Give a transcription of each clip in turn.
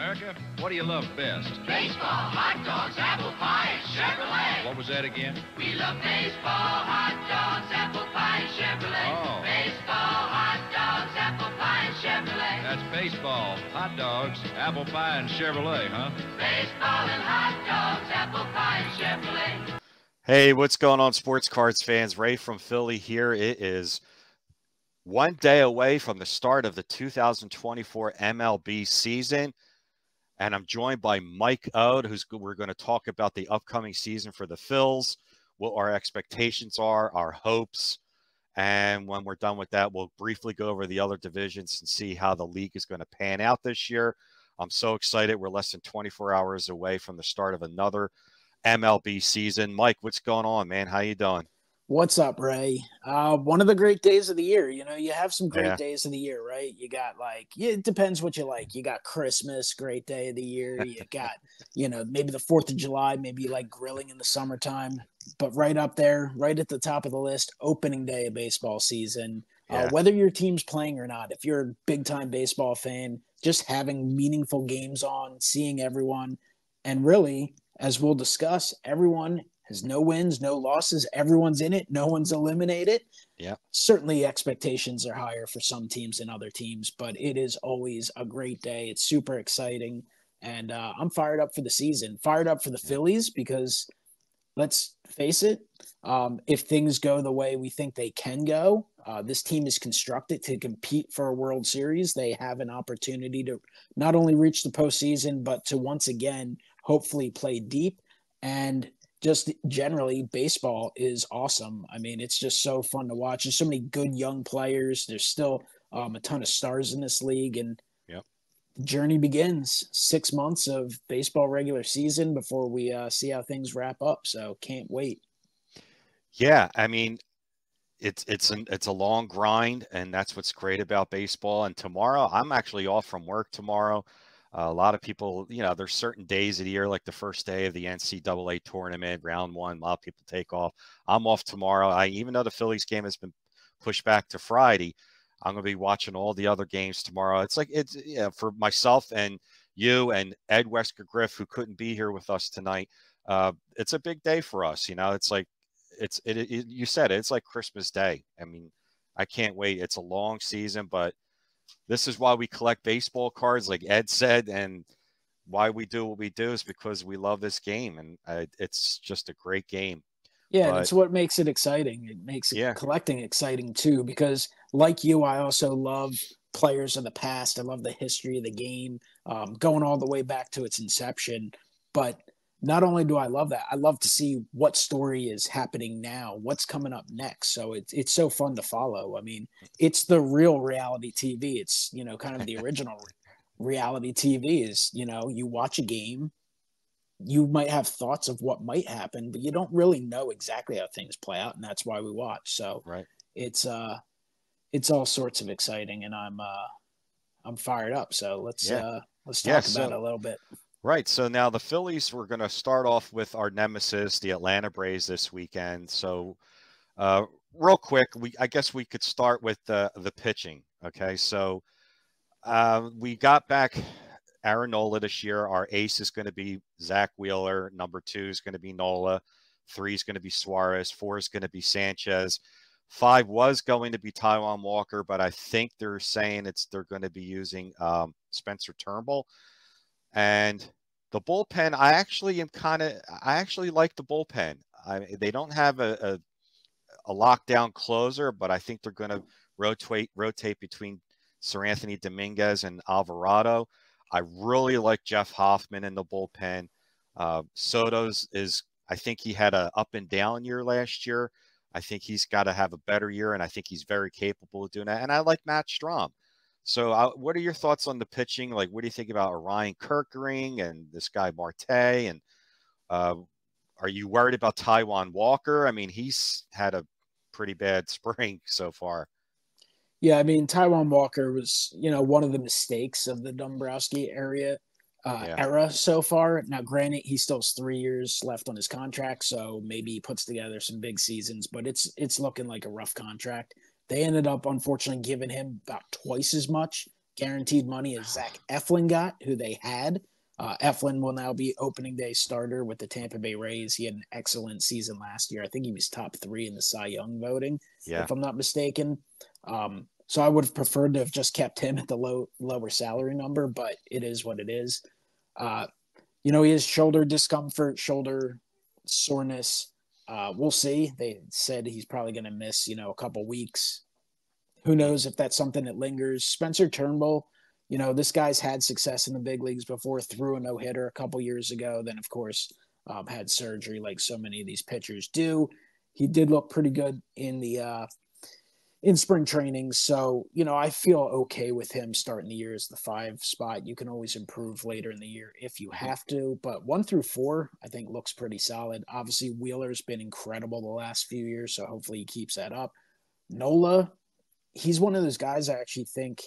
America. What do you love best? Baseball, hot dogs, apple pie, and Chevrolet. What was that again? We love baseball, hot dogs, apple pie, and Chevrolet. Oh. Baseball, hot dogs, apple pie, and Chevrolet. That's baseball, hot dogs, apple pie, and Chevrolet, huh? Baseball and hot dogs, apple pie, and Chevrolet. Hey, what's going on, sports cards fans? Ray from Philly here. It is one day away from the start of the 2024 MLB season. And I'm joined by Mike Ode, who's we're going to talk about the upcoming season for the Phils, what our expectations are, our hopes. And when we're done with that, we'll briefly go over the other divisions and see how the league is going to pan out this year. I'm so excited. We're less than 24 hours away from the start of another MLB season. Mike, what's going on, man? How you doing? What's up, Ray? Uh, one of the great days of the year. You know, you have some great Yeah. days of the year, right? You got like, it depends what you like. You got Christmas, great day of the year. You got, you know, maybe the 4th of July, maybe you like grilling in the summertime. But right up there, right at the top of the list, opening day of baseball season. Yeah. Uh, whether your team's playing or not, if you're a big time baseball fan, just having meaningful games on, seeing everyone, and really, as we'll discuss, everyone has no wins, no losses. Everyone's in it. No one's eliminated. Yeah. Certainly, expectations are higher for some teams than other teams, but it is always a great day. It's super exciting. And uh, I'm fired up for the season, fired up for the Phillies because let's face it, um, if things go the way we think they can go, uh, this team is constructed to compete for a World Series. They have an opportunity to not only reach the postseason, but to once again hopefully play deep. And just generally, baseball is awesome. I mean, it's just so fun to watch. There's so many good young players. There's still um, a ton of stars in this league, and Yep. the journey begins. Six months of baseball regular season before we uh, see how things wrap up. So can't wait. Yeah, I mean, it's it's an it's a long grind, and that's what's great about baseball. And tomorrow, I'm actually off from work tomorrow. Uh, a lot of people, you know, there's certain days of the year, like the first day of the NCAA tournament, round one. A lot of people take off. I'm off tomorrow. I even though the Phillies game has been pushed back to Friday, I'm going to be watching all the other games tomorrow. It's like it's yeah for myself and you and Ed Wesker Griff, who couldn't be here with us tonight. Uh, it's a big day for us. You know, it's like it's it, it you said it, it's like Christmas Day. I mean, I can't wait. It's a long season, but this is why we collect baseball cards, like Ed said, and why we do what we do is because we love this game, and uh, it's just a great game. Yeah, But- it's what makes it exciting. It makes it Yeah. collecting exciting too, because like you, I also love players of the past. I love the history of the game, um, going all the way back to its inception. But not only do I love that, I love to see what story is happening now, what's coming up next. So it's it's so fun to follow. I mean, it's the real reality TV. It's you know kind of the original reality TV. Is you know you watch a game, you might have thoughts of what might happen, but you don't really know exactly how things play out, and that's why we watch. So Right. it's uh it's all sorts of exciting and I'm uh I'm fired up. So let's Yeah. uh let's Yeah, talk so- about it a little bit. Right. So now the Phillies, we're going to start off with our nemesis, the Atlanta Braves, this weekend. So, uh, real quick, we I guess we could start with the the pitching. Okay. So, uh, we got back Aaron Nola this year. Our ace is going to be Zack Wheeler. Number two is going to be Nola. Three is going to be Suarez. Four is going to be Sanchez. Five was going to be Taijuan Walker, but I think they're saying it's they're going to be using um, Spencer Turnbull. And the bullpen, I actually am kind of, I actually like the bullpen. I, they don't have a, a, a lockdown closer, but I think they're going to rotate rotate between Seranthony Dominguez and Alvarado. I really like Jeff Hoffman in the bullpen. Uh, Soto's is, I think he had a up and down year last year. I think he's got to have a better year, and I think he's very capable of doing that. And I like Matt Strahm. So, uh, what are your thoughts on the pitching? Like, what do you think about Orion Kerkering and this guy Marte? And uh, are you worried about Taijuan Walker? I mean, he's had a pretty bad spring so far. Yeah, I mean Taijuan Walker was, you know, one of the mistakes of the Dombrowski area uh, Yeah. era so far. Now, granted, he still has three years left on his contract, so maybe he puts together some big seasons. But it's it's looking like a rough contract. They ended up unfortunately giving him about twice as much, guaranteed money as Zach Eflin got, who they had. Uh, Eflin will now be opening day starter with the Tampa Bay Rays. He had an excellent season last year. I think he was top three in the Cy Young voting, Yeah. if I'm not mistaken. Um, so I would have preferred to have just kept him at the low lower salary number, but it is what it is. Uh, you know, he has shoulder discomfort, shoulder soreness. Uh, we'll see. They said he's probably going to miss, you know, a couple weeks. Who knows if that's something that lingers? Spencer Turnbull, you know, this guy's had success in the big leagues before, threw a no hitter a couple years ago. Then, of course, um, had surgery like so many of these pitchers do. He did look pretty good in the uh, in spring training. So, you know, I feel okay with him starting the year as the five spot. You can always improve later in the year if you have to, but one through four, I think looks pretty solid. Obviously, Wheeler's been incredible the last few years, so hopefully he keeps that up. Nola, he's one of those guys I actually think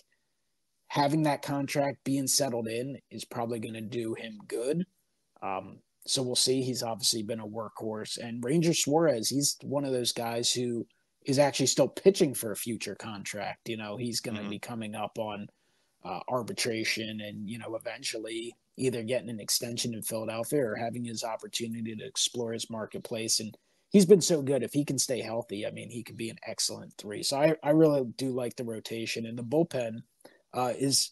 having that contract being settled in is probably going to do him good. Um, so we'll see. He's obviously been a workhorse. And Ranger Suarez, he's one of those guys who is actually still pitching for a future contract. You know, he's going to Mhm. be coming up on uh, arbitration and, you know, eventually either getting an extension in Philadelphia or having his opportunity to explore his marketplace. And he's been so good. If he can stay healthy, I mean, he could be an excellent three. So I, I really do like the rotation. And the bullpen uh, is,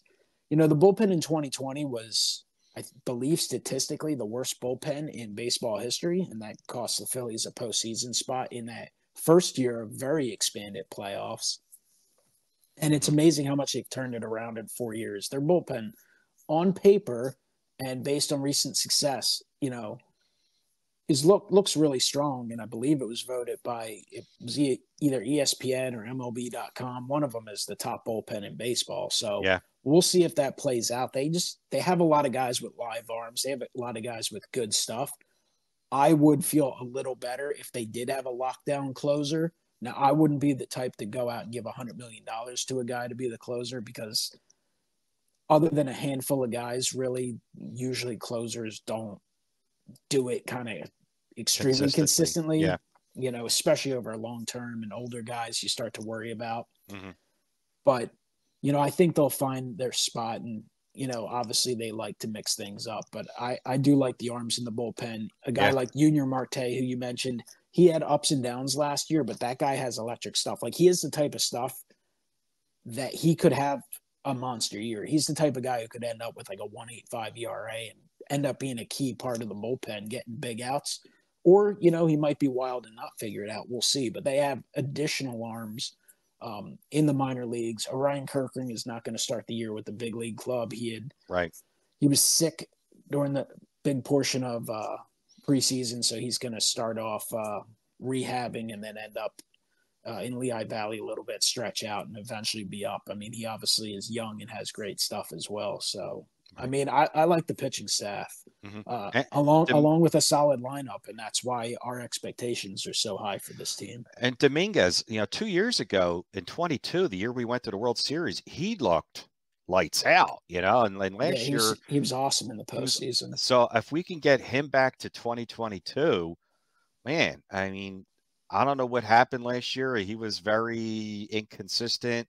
you know, the bullpen in 2020 was, I believe, statistically the worst bullpen in baseball history. And that cost the Phillies a postseason spot in that first year of very expanded playoffs. And it's mm-hmm. amazing how much they've turned it around in four years. Their bullpen, on paper and based on recent success, you know, is look looks really strong. And I believe it was voted by it was e- either ESPN or MLB.com. One of them is the top bullpen in baseball. So Yeah. we'll see if that plays out. They just they have a lot of guys with live arms. They have a lot of guys with good stuff. I would feel a little better if they did have a lockdown closer. Now, I wouldn't be the type to go out and give a $100 million to a guy to be the closer because, other than a handful of guys, really, usually closers don't do it kind of extremely Consistently, consistently. yeah. You know, especially over a long term and older guys, you start to worry about. Mhm. But, you know, I think they'll find their spot and you know, obviously they like to mix things up, but I, I do like the arms in the bullpen. A guy Yeah. like Junior Marte, who you mentioned, he had ups and downs last year, but that guy has electric stuff. Like he is the type of stuff that he could have a monster year. He's the type of guy who could end up with like a 185 ERA and end up being a key part of the bullpen, getting big outs. Or, you know, he might be wild and not figure it out. We'll see. But they have additional arms um, in the minor leagues. Orion Kerkering is not going to start the year with the big league club. He had Right. he was sick during the big portion of uh, preseason, so he's going to start off uh, rehabbing and then end up uh, in Lehigh Valley a little bit, stretch out, and eventually be up. I mean, he obviously is young and has great stuff as well. So, I mean, I, I like the pitching staff Mhm. uh, And- along Dem- along with a solid lineup, and that's why our expectations are so high for this team. And Dominguez, you know, two years ago in 22, the year we went to the World Series, he looked lights out, you know, and, and Yeah, last he, year. was, he was awesome in the he postseason. So if we can get him back to 2022, man, I mean, I don't know what happened last year. He was very inconsistent.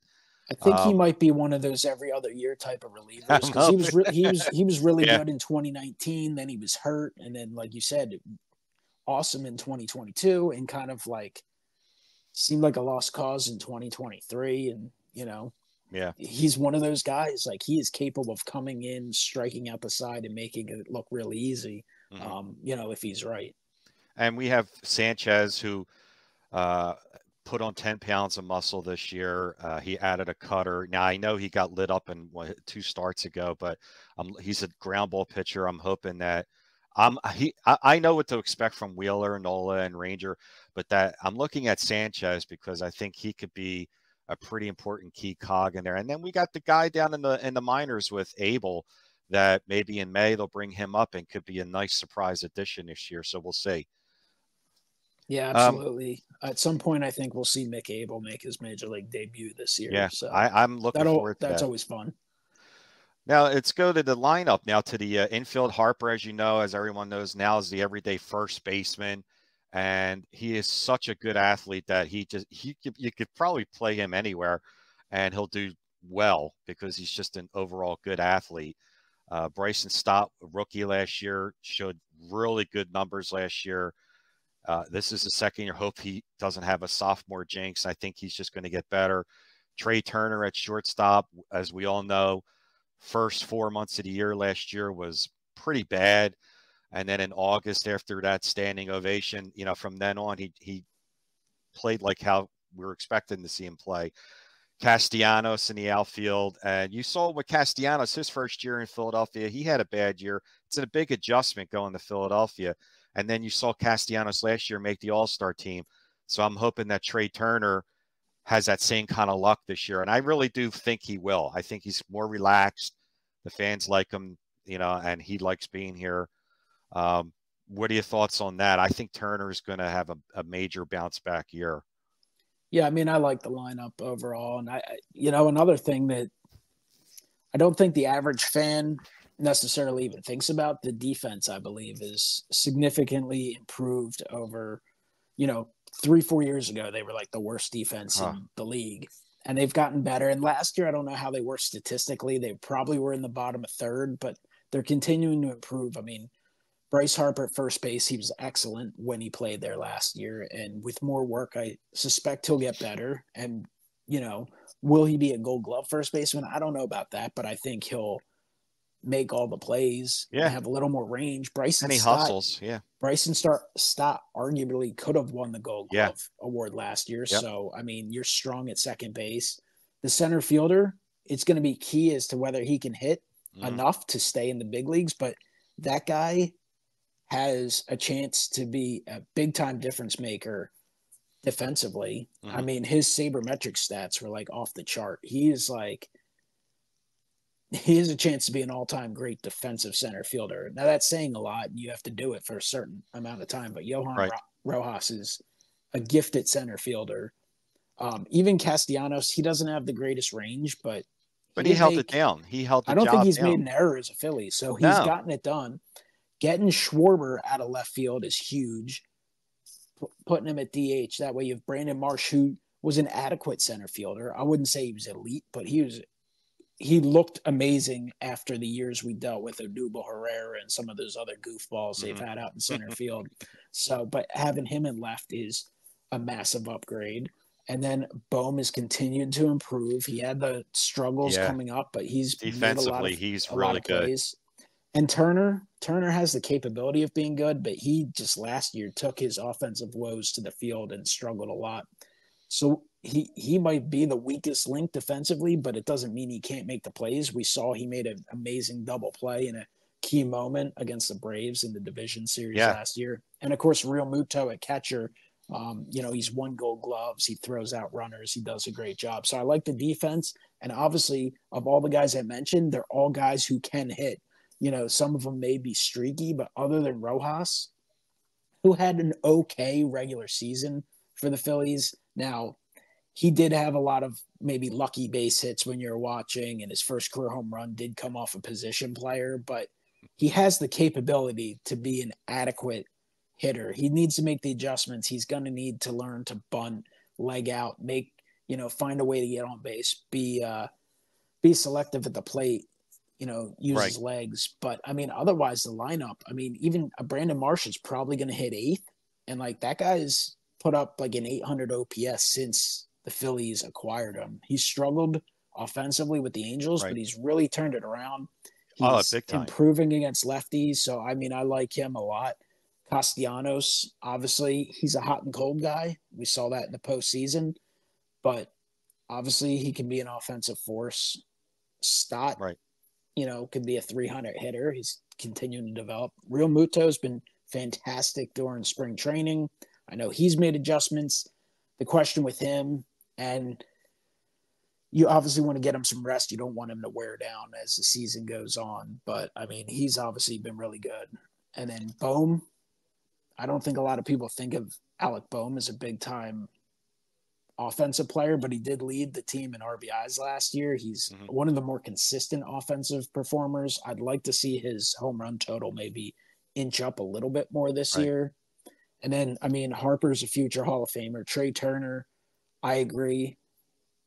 I think he Um, might be one of those every other year type of relievers because he was re- he was he was really Yeah. good in 2019. Then he was hurt, and then like you said, awesome in 2022, and kind of like seemed like a lost cause in 2023. And you know, Yeah. he's one of those guys. Like he is capable of coming in, striking out the side, and making it look really easy. Mhm. Um, you know, if he's right. And we have Sanchez who uh, put on 10 pounds of muscle this year. Uh, he added a cutter. Now, I know he got lit up in what, two starts ago, but um, he's a ground ball pitcher. I'm hoping that um, he, I, I know what to expect from Wheeler, Nola, and Ranger, but that I'm looking at Sanchez because I think he could be a pretty important key cog in there. And then we got the guy down in the in the minors with Abel that maybe in May they'll bring him up and could be a nice surprise addition this year. So we'll see. Yeah, Um, absolutely. At some point, I think we'll see Mick Abel make his major league debut this year. Yeah, so I, I'm looking forward to that's that. always fun. Now let's go to the lineup now to the uh, infield. Harper, as you know, as everyone knows now, is the everyday first baseman, and he is such a good athlete that he just he could, you could probably play him anywhere, and he'll do well because he's just an overall good athlete. Uh, Bryson Stott, rookie last year, showed really good numbers last year. Uh, this is the second year. Hope he doesn't have a sophomore jinx. I think he's just going to get better. Trey Turner at shortstop, as we all know, first four months of the year last year was pretty bad. And then in August, after that standing ovation, you know, from then on, he he played like how we were expecting to see him play. Castellanos in the outfield, and you saw with Castellanos his first year in Philadelphia, he had a bad year. It's a big adjustment going to Philadelphia, and then you saw Castellanos last year make the All Star team. So I'm hoping that Trey Turner has that same kind of luck this year, and I really do think he will. I think he's more relaxed. The fans like him, you know, and he likes being here. Um, what are your thoughts on that? I think Turner is going to have a, a, major bounce back year. Yeah, I mean, I like the lineup overall, and I, you know, another thing that I don't think the average fan necessarily even thinks about the defense. I believe is significantly improved over, you know, three four years ago they were like the worst defense huh. in the league, and they've gotten better. And last year, I don't know how they were statistically; they probably were in the bottom of third, but they're continuing to improve. I mean Bryce Harper at first base, he was excellent when he played there last year. And with more work, I suspect he'll get better. And, you know, will he be a gold glove first baseman? I don't know about that, but I think he'll make all the plays. Yeah. have a little more range. Bryson and he Stott, hustles. Yeah. Bryson Stott, Stott arguably could have won the gold glove yeah. award last year. Yep. So, I mean, you're strong at second base. The center fielder, it's going to be key as to whether he can hit mm. enough to stay in the big leagues. But that guy has a chance to be a big time difference maker defensively. Mm-hmm. I mean, his sabermetric stats were like off the chart. He is like he has a chance to be an all-time great defensive center fielder. Now that's saying a lot. And you have to do it for a certain amount of time. But Johan right. Rojas is a gifted center fielder. Um, even Castellanos, he doesn't have the greatest range, but but he, he held make, it down. He held. It down. I don't think he's down. made an error as a Philly, so he's no. gotten it done. Getting Schwarber out of left field is huge. P- putting him at DH that way you have Brandon Marsh, who was an adequate center fielder. I wouldn't say he was elite, but he was. He looked amazing after the years we dealt with Odubel Herrera and some of those other goofballs mm-hmm. they've had out in center field. So, but having him in left is a massive upgrade. And then Bohm has continued to improve. He had the struggles yeah. coming up, but he's defensively of, he's really good. Plays. And Turner, Turner has the capability of being good, but he just last year took his offensive woes to the field and struggled a lot. So he he might be the weakest link defensively, but it doesn't mean he can't make the plays. We saw he made an amazing double play in a key moment against the Braves in the division series yeah. last year. And of course, Realmuto at catcher, um, you know, he's one gold gloves. He throws out runners. He does a great job. So I like the defense. And obviously, of all the guys I mentioned, they're all guys who can hit you know, some of them may be streaky, but other than Rojas, who had an okay regular season for the Phillies, now he did have a lot of maybe lucky base hits when you're watching, and his first career home run did come off a position player, but he has the capability to be an adequate hitter. He needs to make the adjustments. He's going to need to learn to bunt, leg out, make you know, find a way to get on base, be uh, be selective at the plate you know, use right. his legs. But I mean, otherwise, the lineup, I mean, even a Brandon Marsh is probably going to hit eighth. And like that guy's put up like an 800 OPS since the Phillies acquired him. He struggled offensively with the Angels, right. but he's really turned it around. He's oh, big time. improving against lefties. So, I mean, I like him a lot. Castellanos, obviously, he's a hot and cold guy. We saw that in the postseason, but obviously, he can be an offensive force. Stott, right you know, could be a 300 hitter. He's continuing to develop. Realmuto's been fantastic during spring training. I know he's made adjustments. The question with him, and you obviously want to get him some rest. You don't want him to wear down as the season goes on. But I mean, he's obviously been really good. And then Bohm, I don't think a lot of people think of Alec Bohm as a big time offensive player, but he did lead the team in RBIs last year. He's mm-hmm. one of the more consistent offensive performers. I'd like to see his home run total maybe inch up a little bit more this right. year. And then, I mean, Harper's a future Hall of Famer. Trey Turner, I agree.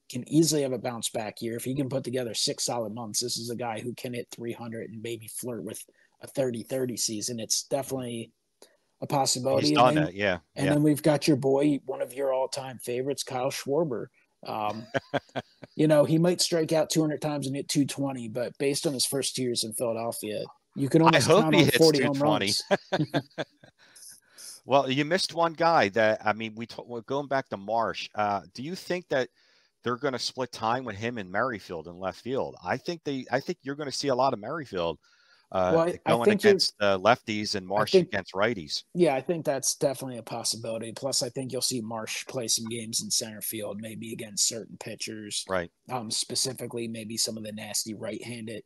can easily have a bounce back year. If he can put together six solid months, this is a guy who can hit 300 and maybe flirt with a 30 30 season. It's definitely a possibility. He's and done then, that, yeah. And yeah. then we've got your boy, one of your all time favorites, Kyle Schwarber. Um, you know, he might strike out 200 times and hit 220, but based on his first two years in Philadelphia, you can only hope count on hits 40 home runs. Well, you missed one guy that I mean, we t- well, going back to Marsh. Uh, do you think that they're going to split time with him and Merrifield in left field? I think they. I think you're going to see a lot of Merrifield uh, Well, I- I going think you- against uh, lefties and Marsh think- against righties. Yeah, I think that's definitely a possibility. Plus, I think you'll see Marsh play some games in center field, maybe against certain pitchers. Right. Um, specifically, maybe some of the nasty right-handed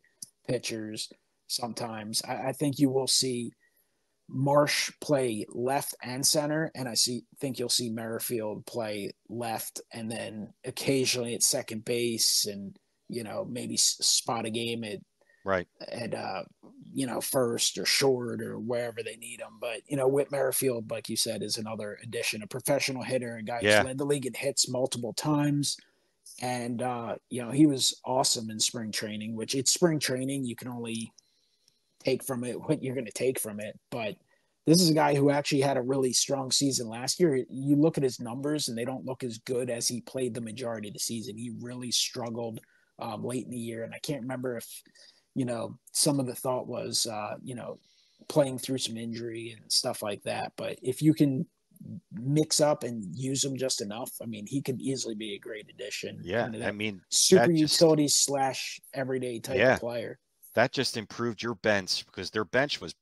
pitchers. Sometimes I, I think you will see Marsh play left and center, and I see think you'll see Merrifield play left, and then occasionally at second base, and you know maybe spot a game at Right. at uh, you know first or short or wherever they need him. But you know, Whit Merrifield, like you said, is another addition, a professional hitter, a guy Yeah. who's led the league in hits multiple times. And uh, you know, he was awesome in spring training, which it's spring training. You can only take from it what you're going to take from it. But this is a guy who actually had a really strong season last year. You look at his numbers, and they don't look as good as he played the majority of the season. He really struggled um, late in the year, and I can't remember if you know some of the thought was uh, you know playing through some injury and stuff like that. But if you can mix up and use him just enough, I mean, he could easily be a great addition. Yeah. I mean, super utility slash everyday type Yeah. of player. That just improved your bench because their bench was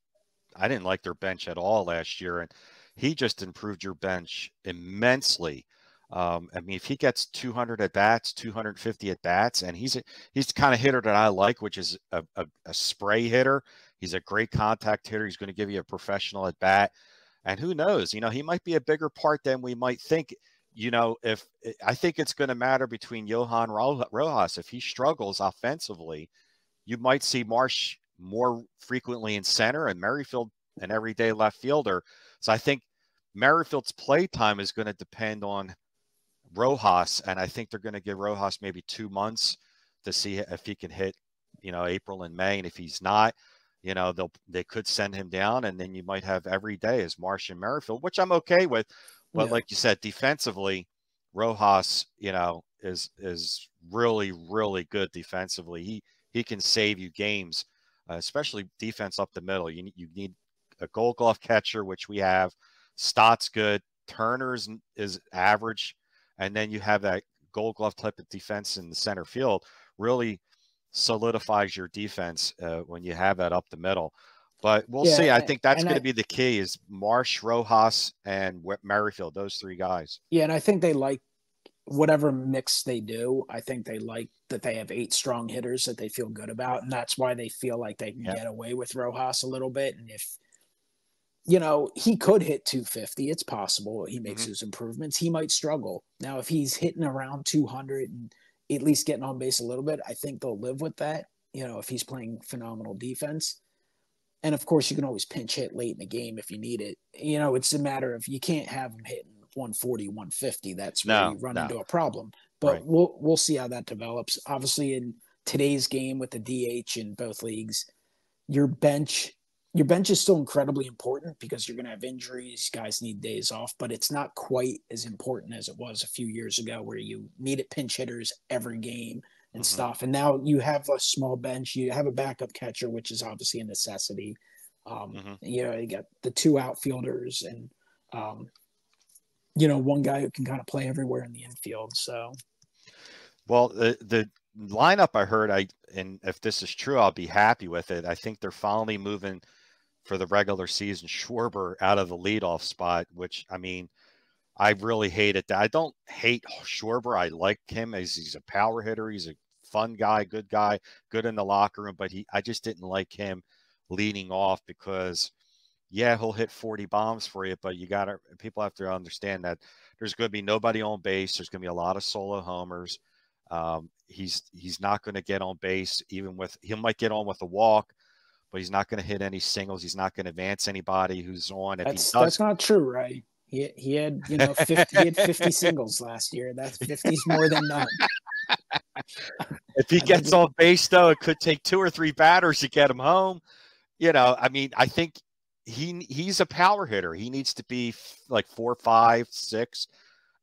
I didn't like their bench at all last year and he just improved your bench immensely. Um, I mean, if he gets 200 at bats, 250 at bats, and he's a, he's the kind of hitter that I like, which is a, a, a spray hitter. He's a great contact hitter. He's going to give you a professional at bat, and who knows? You know, he might be a bigger part than we might think. You know, if I think it's going to matter between Johan Rojas if he struggles offensively, you might see Marsh more frequently in center and Merrifield an everyday left fielder. So I think Merrifield's play time is going to depend on Rojas, and I think they're going to give Rojas maybe two months to see if he can hit, you know, April and May, and if he's not, you know, they'll they could send him down, and then you might have every day as Marsh and Merrifield, which I'm okay with. But Yeah. like you said, defensively, Rojas, you know, is is really really good defensively. He he can save you games, uh, especially defense up the middle. You need you need a Gold Glove catcher, which we have. Stott's good. Turner's is average, and then you have that Gold Glove type of defense in the center field. Really solidifies your defense uh, when you have that up the middle. But we'll Yeah, see. I think that's going to be the key: is Marsh, Rojas, and Merrifield. Those three guys. Yeah, and I think they like whatever mix they do. I think they like that they have eight strong hitters that they feel good about, and that's why they feel like they can Yeah. get away with Rojas a little bit. And if you know he could hit 250, it's possible he makes Mhm. those improvements. He might struggle now if he's hitting around 200 and at least getting on base a little bit. I think they'll live with that. You know, if he's playing phenomenal defense. And of course, you can always pinch hit late in the game if you need it. You know, it's a matter of you can't have him hitting 140, 150. That's where No, you run no. into a problem. But Right. we'll we'll see how that develops. Obviously, in today's game with the DH in both leagues, your bench your bench is still incredibly important because you're going to have injuries. Guys need days off, but it's not quite as important as it was a few years ago, where you needed pinch hitters every game and Mhm. stuff. And now you have a small bench. You have a backup catcher, which is obviously a necessity. Um, Mhm. You know, you got the two outfielders and um, you know one guy who can kind of play everywhere in the infield. So Well, the the lineup I heard, I and if this is true, I'll be happy with it. I think they're finally moving for the regular season Schwarber out of the leadoff spot, which I mean, I really hate it. I don't hate Schwarber. I like him as he's a power hitter. He's a fun guy, good guy, good in the locker room. But he, I just didn't like him leading off because, yeah, he'll hit 40 bombs for you, but you got to people have to understand that there's going to be nobody on base. There's going to be a lot of solo homers. Um, he's he's not going to get on base even with he might get on with a walk, but he's not going to hit any singles. He's not going to advance anybody who's on. If that's he does, that's not true, right? He, he had you know 50, he had 50 singles last year. That's 50's more than none. if he gets on base, though, it could take two or three batters to get him home. You know, I mean, I think he he's a power hitter. He needs to be like four, five, six,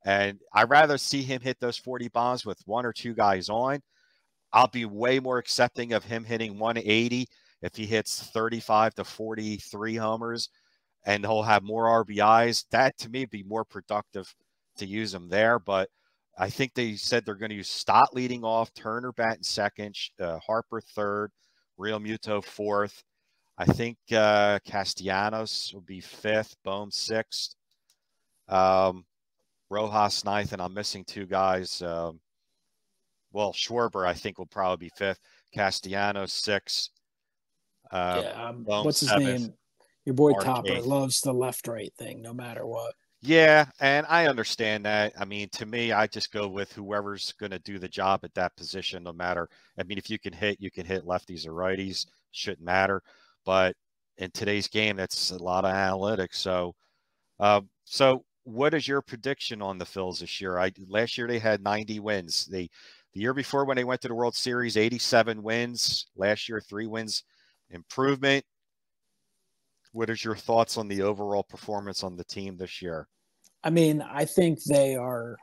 and I'd rather see him hit those forty bombs with one or two guys on. I'll be way more accepting of him hitting 180 if he hits 35 to 43 homers and he'll have more RBIs. That to me be more productive to use him there. But I think they said they're going to use Stott leading off, Turner batting second, uh, Harper third, Realmuto fourth. I think uh, Castellanos will be fifth, Bohm sixth, um, Rojas ninth, and I'm missing two guys. Um, well, Schwarber I think will probably be fifth, Castellanos sixth. Uh, yeah, um, what's his seventh, name? Your boy Mark Topper eighth. loves the left right thing, no matter what. Yeah, and I understand that. I mean, to me, I just go with whoever's going to do the job at that position, no matter. I mean, if you can hit, you can hit lefties or righties, shouldn't matter. But in today's game, that's a lot of analytics. So, uh, so what is your prediction on the Phils this year? I last year they had 90 wins. They the year before when they went to the World Series, 87 wins. Last year, three wins improvement. What is your thoughts on the overall performance on the team this year? I mean, I think they are.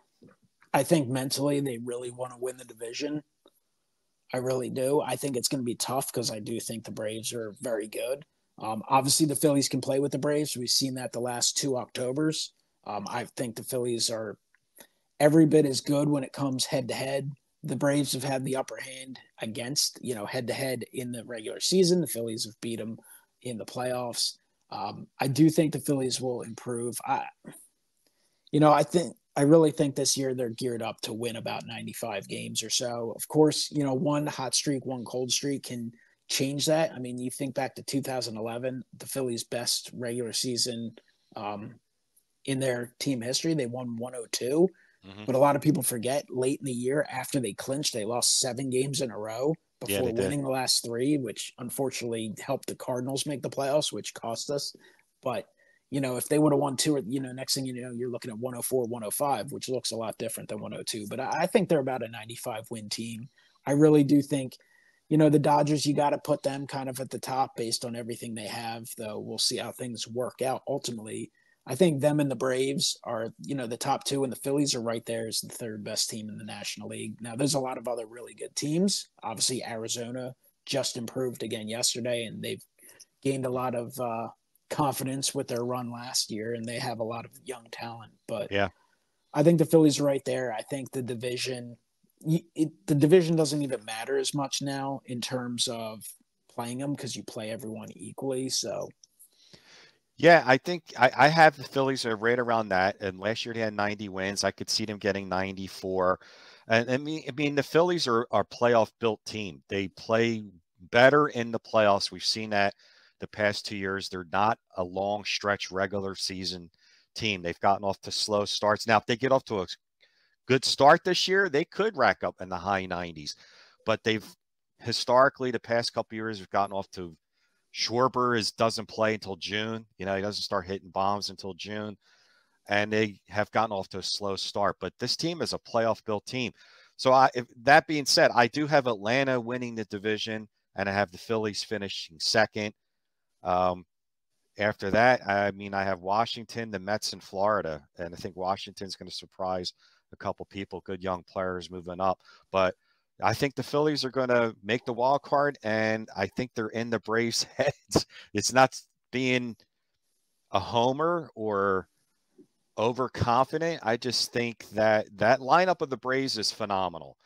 I think mentally they really want to win the division. I really do. I think it's going to be tough because I do think the Braves are very good. Um, obviously, the Phillies can play with the Braves. We've seen that the last two Octobers. Um, I think the Phillies are every bit as good when it comes head to head. The Braves have had the upper hand against, you know, head to head in the regular season. The Phillies have beat them in the playoffs. Um, I do think the Phillies will improve. I, you know, I think I really think this year they're geared up to win about 95 games or so. Of course, you know, one hot streak, one cold streak can change that. I mean, you think back to 2011, the Phillies' best regular season um, in their team history, they won 102. Mm-hmm. But a lot of people forget late in the year after they clinched, they lost seven games in a row before yeah, winning the last three, which unfortunately helped the Cardinals make the playoffs, which cost us. But you know, if they would have won two, you know, next thing you know, you're looking at 104, 105, which looks a lot different than 102. But I think they're about a 95 win team. I really do think, you know, the Dodgers, you got to put them kind of at the top based on everything they have, though we'll see how things work out ultimately. I think them and the Braves are, you know, the top two, and the Phillies are right there as the third best team in the National League. Now, there's a lot of other really good teams. Obviously, Arizona just improved again yesterday, and they've gained a lot of uh, confidence with their run last year, and they have a lot of young talent. But yeah, I think the Phillies are right there. I think the division, it, the division doesn't even matter as much now in terms of playing them because you play everyone equally. So yeah, I think I, I have the Phillies are right around that. And last year they had 90 wins. I could see them getting 94. And I mean, I mean, the Phillies are a playoff built team. They play better in the playoffs. We've seen that the past two years. They're not a long stretch regular season team. They've gotten off to slow starts. Now, if they get off to a good start this year, they could rack up in the high 90s. But they've historically the past couple years have gotten off to Schwarber is doesn't play until June. You know, he doesn't start hitting bombs until June. And they have gotten off to a slow start. But this team is a playoff built team. So I, if, that being said, I do have Atlanta winning the division, and I have the Phillies finishing second. Um, after that, I mean, I have Washington, the Mets, and Florida, and I think Washington's going to surprise a couple people, good young players moving up. But I think the Phillies are going to make the wild card, and I think they're in the Braves' heads. It's not being a homer or overconfident. I just think that that lineup of the Braves is phenomenal.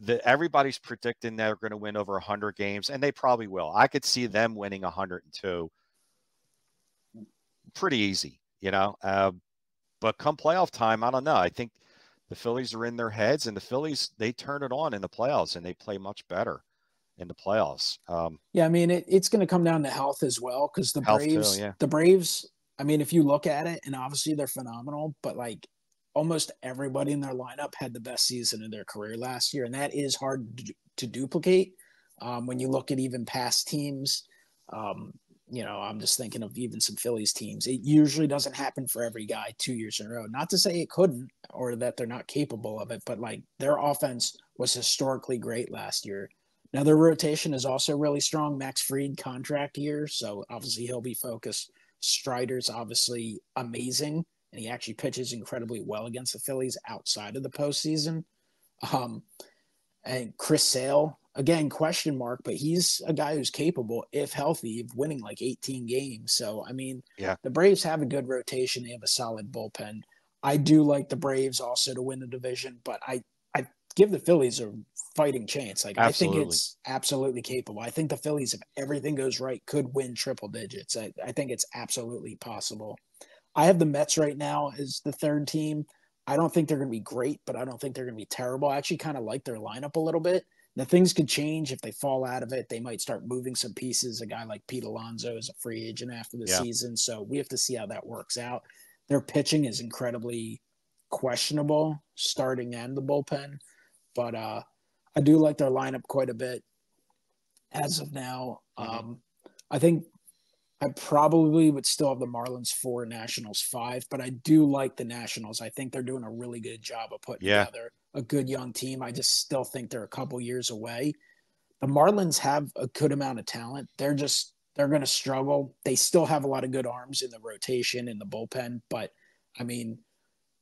The, everybody's predicting they're going to win over 100 games, and they probably will. I could see them winning 102 pretty easy, you know. Uh, but come playoff time, I don't know. I think – the Phillies are in their heads, and the Phillies they turn it on in the playoffs, and they play much better in the playoffs. Um, yeah, I mean it, it's going to come down to health as well because the Braves, too, yeah. the Braves. I mean, if you look at it, and obviously they're phenomenal, but like almost everybody in their lineup had the best season of their career last year, and that is hard to, duplicate. Um, when you look at even past teams, um, you know, I'm just thinking of even some Phillies teams. It usually doesn't happen for every guy two years in a row. Not to say it couldn't or that they're not capable of it, but like their offense was historically great last year. Now their rotation is also really strong. Max Fried contract year, so obviously he'll be focused. Strider's obviously amazing, and he actually pitches incredibly well against the Phillies outside of the postseason. Um, and Chris Sale, again, question mark, but he's a guy who's capable, if healthy, of winning like 18 games. So, I mean, Yeah. the Braves have a good rotation. They have a solid bullpen. I do like the Braves also to win the division, but I, I give the Phillies a fighting chance. Like, I think it's absolutely capable. I think the Phillies, if everything goes right, could win triple digits. I, I think it's absolutely possible. I have the Mets right now as the third team. I don't think they're going to be great, but I don't think they're going to be terrible. I actually kind of like their lineup a little bit. Now things could change if they fall out of it. They might start moving some pieces. A guy like Pete Alonso is a free agent after the Yeah. season, so we have to see how that works out. Their pitching is incredibly questionable, starting and the bullpen, but uh, I do like their lineup quite a bit as of now. Mhm. Um, I think I probably would still have the Marlins four, Nationals five, but I do like the Nationals. I think they're doing a really good job of putting Yeah. together a good young team. I just still think they're a couple years away. The Marlins have a good amount of talent. They're just they're going to struggle. They still have a lot of good arms in the rotation in the bullpen, but I mean,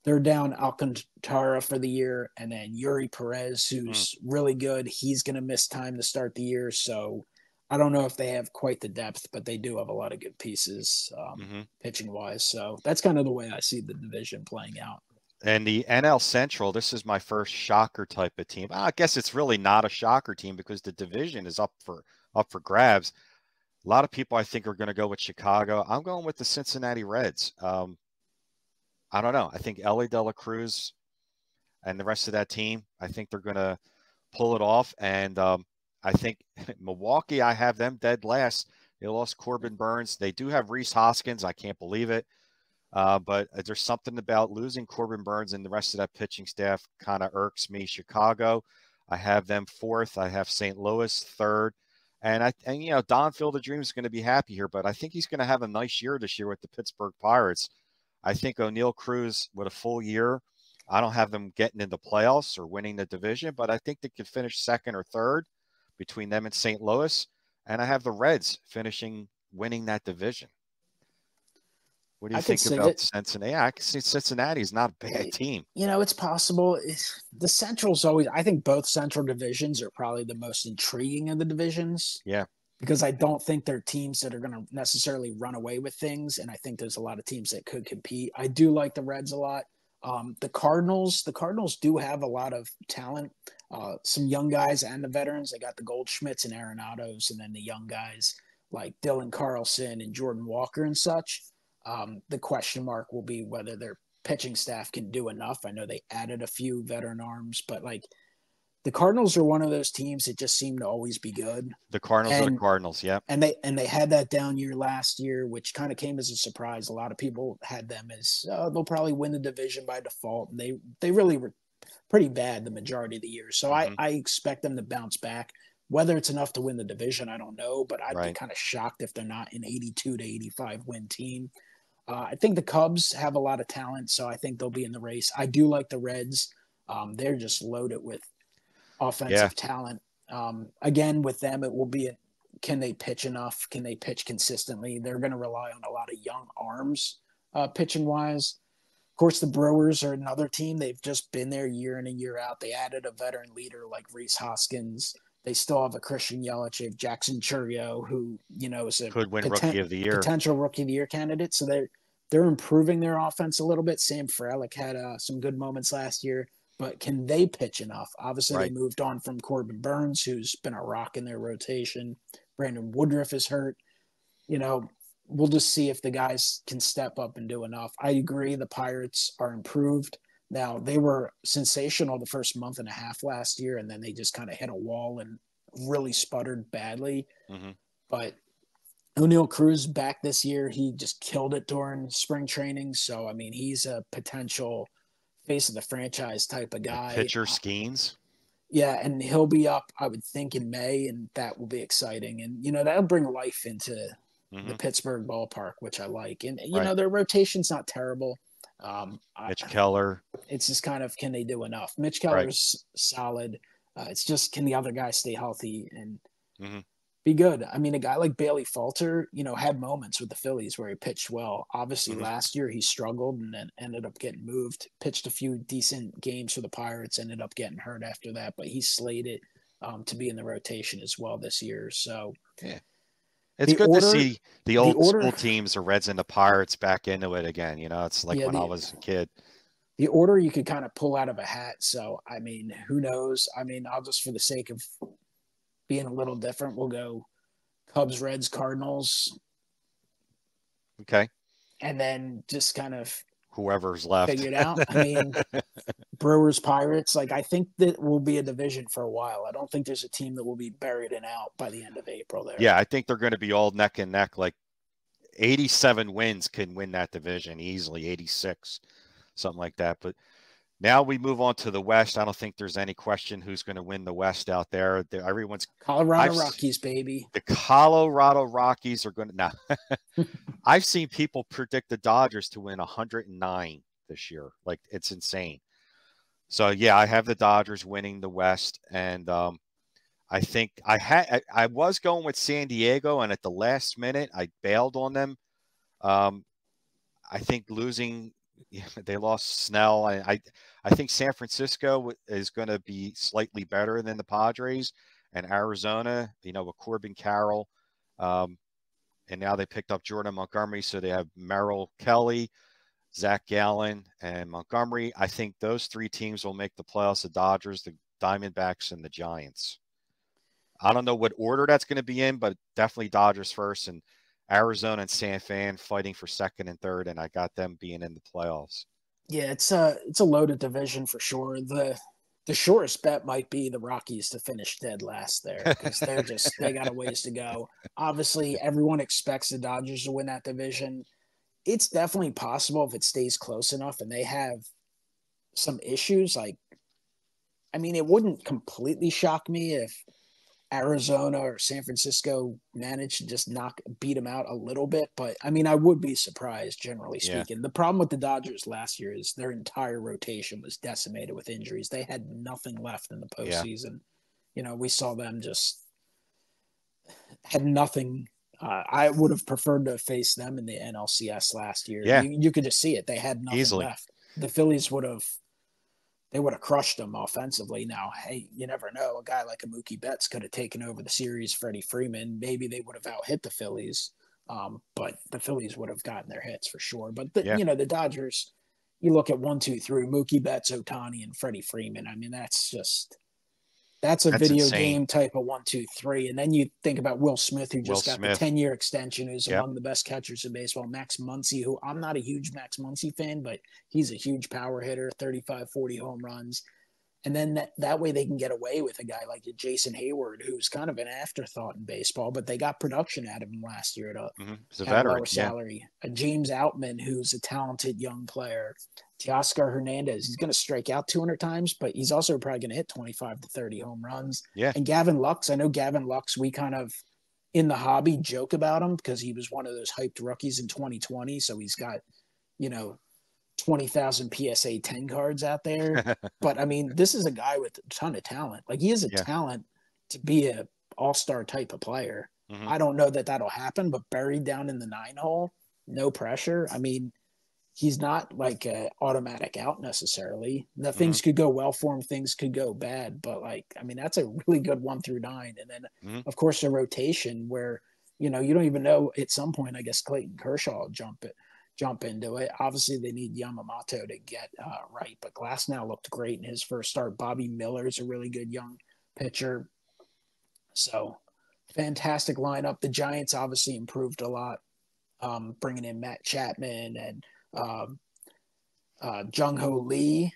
they're down Alcantara for the year, and then Eury Perez, hmm. who's really good. He's going to miss time to start the year, so I don't know if they have quite the depth, but they do have a lot of good pieces um, Mhm. pitching wise. So that's kind of the way I see the division playing out. And the NL Central, this is my first shocker type of team. I guess it's really not a shocker team because the division is up for up for grabs. A lot of people I think are going to go with Chicago. I'm going with the Cincinnati Reds. Um, I don't know. I think Elly De La Cruz and the rest of that team, I think they're going to pull it off. And um, I think Milwaukee, I have them dead last. They lost Corbin Burnes. They do have Rhys Hoskins. I can't believe it. Uh, but there's something about losing Corbin Burnes and the rest of that pitching staff kind of irks me. Chicago, I have them fourth. I have St. Louis third. And I and you know, Don Field of Dream is going to be happy here, but I think he's going to have a nice year this year with the Pittsburgh Pirates. I think Oneil Cruz with a full year. I don't have them getting into the playoffs or winning the division, but I think they could finish second or third between them and St. Louis. And I have the Reds finishing winning that division. What do you I think about it. Cincinnati? Yeah, I can see Cincinnati is not a bad team. You know, it's possible. The Central's always, I think both Central divisions are probably the most intriguing of the divisions. Yeah. Because I don't think they're teams that are going to necessarily run away with things. And I think there's a lot of teams that could compete. I do like the Reds a lot. Um, the Cardinals, the Cardinals do have a lot of talent. Uh, some young guys and the veterans. They got the Goldschmidts and Arenados, and then the young guys like Dylan Carlson and Jordan Walker and such. Um, the question mark will be whether their pitching staff can do enough. I know they added a few veteran arms, but like the Cardinals are one of those teams that just seem to always be good. The Cardinals are the Cardinals. Yeah. And they and they had that down year last year, which kind of came as a surprise. A lot of people had them as oh, they'll probably win the division by default. And they they really were pretty bad the majority of the year. So Mhm. I, I expect them to bounce back. Whether it's enough to win the division, I don't know, but I'd be kind of shocked if they're not an 82 to 85 win team. Uh, I think the Cubs have a lot of talent, so I think they'll be in the race. I do like the Reds. Um, they're just loaded with offensive Yeah. talent. Um, again, with them, it will be a, can they pitch enough? Can they pitch consistently? They're going to rely on a lot of young arms, uh, pitching wise. Of course, the Brewers are another team. They've just been there year in and year out. They added a veteran leader like Rhys Hoskins. They still have a Christian Yelich, they have Jackson Chourio, who you know is a Could win poten- Rookie of the Year. potential rookie of the year candidate. So they're they're improving their offense a little bit. Sal Frelick had uh, some good moments last year, but can they pitch enough? Obviously, Right. they moved on from Corbin Burnes, who's been a rock in their rotation. Brandon Woodruff is hurt. You know, we'll just see if the guys can step up and do enough. I agree, the Pirates are improved. Now they were sensational the first month and a half last year, and then they just kind of hit a wall and really sputtered badly. Mhm. But Oneil Cruz back this year. He just killed it during spring training. So I mean, he's a potential face of the franchise type of guy. Pitcher Skenes. Yeah, and he'll be up, I would think, in May, and that will be exciting. And you know, that'll bring life into Mhm. the Pittsburgh ballpark, which I like. And you Right. know their rotation's not terrible. Um, I- Mitch Keller. it's just kind of can they do enough? Mitch Right. Keller's solid. Uh, it's just can the other guy stay healthy and Mhm. be good? I mean, a guy like Bailey Falter, you know, had moments with the Phillies where he pitched well. Obviously, Mhm. last year he struggled and then ended up getting moved. Pitched a few decent games for the Pirates, ended up getting hurt after that, but he's slated um, to be in the rotation as well this year. So It's The good order- to see the old order- school teams, the Reds and the Pirates, back into it again. You know, it's like Yeah, when I was a kid. the order you could kind of pull out of a hat. So I mean, who knows? I mean, I'll just for the sake of being a little different, we'll go Cubs, Reds, Cardinals, Okay, and then just kind of whoever's left. figure it out. I mean, Brewers, Pirates. Like I think that will be a division for a while. I don't think there's a team that will be buried and out by the end of April. There. Yeah, I think they're going to be all neck and neck. Like 87 wins can win that division easily, 86, something like that. But now we move on to the West. I don't think there's any question who's going to win the West out there. There- Everyone's Colorado I've Rockies, baby. the Colorado Rockies are going to now. I've seen people predict the Dodgers to win 109 this year. Like it's insane. So yeah, I have the Dodgers winning the West, and um, I think I had I, I was going with San Diego, and at the last minute I bailed on them. Um, I think losing, they lost Snell. I I, I think San Francisco is going to be slightly better than the Padres and Arizona, you know, with Corbin Carroll. Um, and now they picked up Jordan Montgomery. So they have Merrill Kelly, Zac Gallen, and Montgomery. I think those three teams will make the playoffs the Dodgers, the Diamondbacks, and the Giants. I don't know what order that's going to be in, but definitely Dodgers first and Arizona and San Fan fighting for second and third. And I got them being in the playoffs. Yeah, it's a it's a loaded division for sure. The the shortest bet might be the Rockies to finish dead last there because they're just they got a ways to go. Obviously, everyone expects the Dodgers to win that division. It's definitely possible if it stays close enough and they have some issues. Like, I mean, it wouldn't completely shock me if Arizona or San Francisco managed to just knock beat them out a little bit, but I mean, I would be surprised generally Yeah. speaking. The problem with the Dodgers last year is their entire rotation was decimated with injuries. They had nothing left in the Yeah. postseason. You know, we saw them just had nothing. Uh, I would have preferred to face them in the NLCS last year. Yeah. you, you could just see it. They had nothing Easily. left. The Phillies would have they would have crushed them offensively. Now, hey, you never know. A guy like a Mookie Betts could have taken over the series. Freddie Freeman, maybe they would have out hit the Phillies, um, but the Phillies would have gotten their hits for sure. But the, Yeah. you know, the Dodgers. You look at one, two, three: Mookie Betts, Ohtani, and Freddie Freeman. I mean, that's just that's a That's video insane. game type of one, two, three. And then you think about Will Smith, who just Will got Smith. the ten-year extension, who's Yep. among the best catchers in baseball. Max Muncy, who I'm not a huge Max Muncy fan, but he's a huge power hitter, 35, 40 home runs. And then that, that way they can get away with a guy like Jason Heyward, who's kind of an afterthought in baseball, but they got production out of him last year at a, Mhm. A at a veteran. lower Yeah. salary. A James Outman, who's a talented young player. Teoscar Hernandez, he's going to strike out 200 times, but he's also probably going to hit 25 to 30 home runs. Yeah. And Gavin Lux, I know Gavin Lux, we kind of in the hobby joke about him because he was one of those hyped rookies in 2020. So he's got, you know, 20,000 PSA 10 cards out there. but I mean, this is a guy with a ton of talent. Like he has a Yeah. talent to be a all-star type of player. Mhm. I don't know that that'll happen, but buried down in the nine hole, no pressure. I mean, he's not like a automatic out necessarily. The Mm-hmm. things could go well for him, things could go bad, but like, I mean, that's a really good one through nine. And then, Mhm. of course, the rotation where you know you don't even know at some point. I guess Clayton Kershaw will jump it, jump into it. Obviously, they need Yamamoto to get uh, right, but Glasnow looked great in his first start. Bobby Miller is a really good young pitcher. So fantastic lineup. The Giants obviously improved a lot, um, bringing in Matt Chapman and um, uh, Jung Hoo Lee.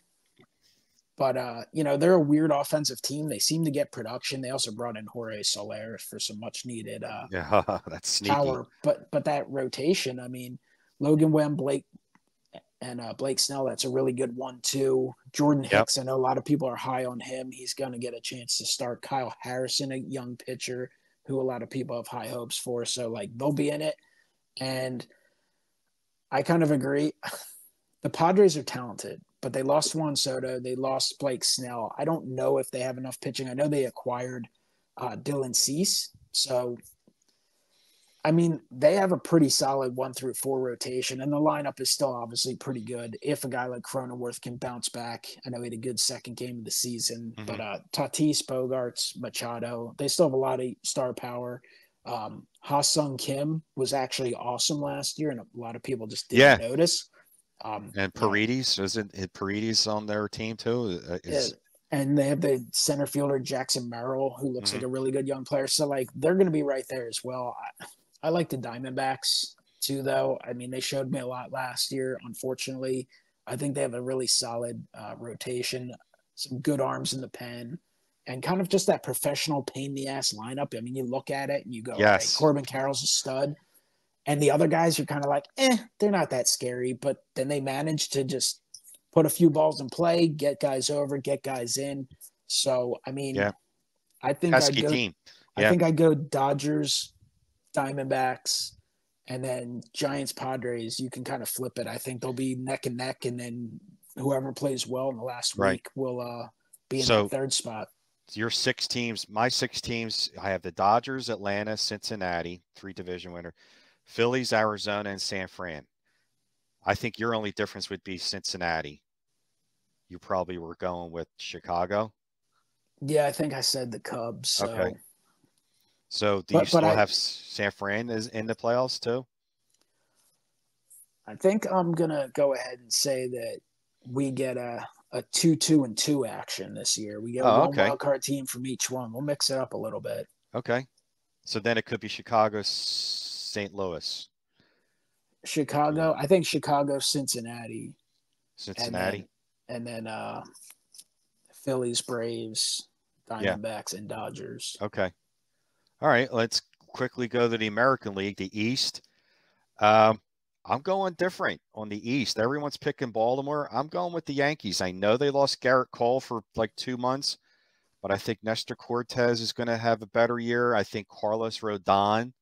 But uh, you know they're a weird offensive team. They seem to get production. They also brought in Jorge Soler for some much needed uh, Yeah, that's sneaky. power. But but that rotation, I mean, Logan Webb, Blake, and uh, Blake Snell. That's a really good one too. Jordan Yep. Hicks. I know a lot of people are high on him. He's going to get a chance to start. Kyle Harrison, a young pitcher who a lot of people have high hopes for. So like they'll be in it. And I kind of agree. The Padres are talented, but they lost Juan Soto. They lost Blake Snell. I don't know if they have enough pitching. I know they acquired uh, Dylan Cease. So I mean, they have a pretty solid one through four rotation, and the lineup is still obviously pretty good. If a guy like Cronenworth can bounce back, I know he had a good second game of the season, mm-hmm. but uh, Tatis, Bogaerts, Machado, they still have a lot of star power. Um, ha Sung Kim was actually awesome last year, and a lot of people just didn't yeah. notice. Um, and Paredes, isn't it Paredes on their team too? Uh, is... Yeah. And they have the center fielder Jackson Merrill, who looks mm-hmm. like a really good young player. So like they're going to be right there as well. I, like the Diamondbacks too, though. I mean, they showed me a lot last year. Unfortunately, I think they have a really solid uh, rotation, some good arms in the pen, and kind of just that professional pain in the ass lineup. I mean, you look at it and you go, yes. Okay, Corbin Carroll's a stud. And the other guys are kind of like, eh, they're not that scary. But then they manage to just put a few balls in play, get guys over, get guys in. So, I mean, yeah. I think I go, team. Yeah. I think I go Dodgers, Diamondbacks, and then Giants Padres, you can kind of flip it. I think they'll be neck and neck, and then whoever plays well in the last right. week will uh, be in so, the third spot. Your six teams, my six teams, I have the Dodgers, Atlanta, Cincinnati, three division winner, Phillies, Arizona, and San Fran. I think your only difference would be Cincinnati. You probably were going with Chicago. Yeah, I think I said the Cubs. So. Okay. So do but, you still I, have San Fran is in the playoffs too? I think I'm gonna go ahead and say that we get a a two two and two action this year. We get oh, one okay. wild card team from each one. We'll mix it up a little bit. Okay. So then it could be Chicago, St. Louis. Chicago. I think Chicago, Cincinnati. Cincinnati. And then, and then uh Phillies, Braves, Diamondbacks, yeah. and Dodgers. Okay. All right, let's quickly go to the American League, the East. Um, I'm going different on the East. Everyone's picking Baltimore. I'm going with the Yankees. I know they lost Gerrit Cole for like two months, but I think Nestor Cortes is going to have a better year. I think Carlos Rodon